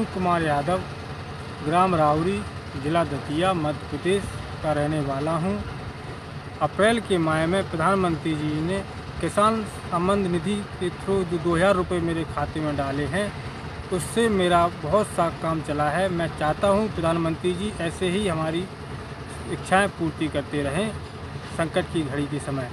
अनु कुमार यादव, ग्राम रावरी जिला दतिया, मध्य प्रदेश का रहने वाला हूँ। अप्रैल के माह में प्रधानमंत्री जी ने किसान संबंध निधि के थ्रू जो दो हज़ार रुपये मेरे खाते में डाले हैं, उससे मेरा बहुत सा काम चला है। मैं चाहता हूँ प्रधानमंत्री जी ऐसे ही हमारी इच्छाएँ पूर्ति करते रहें संकट की घड़ी के समय।